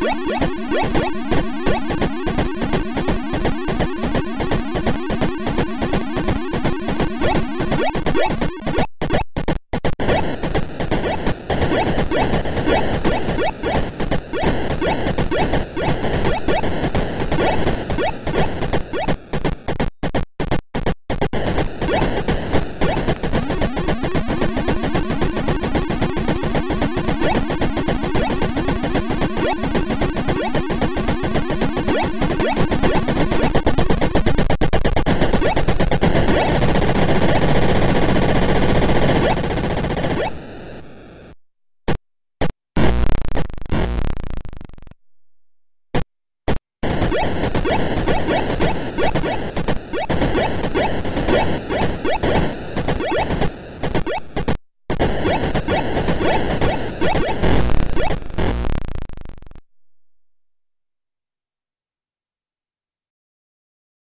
Woo!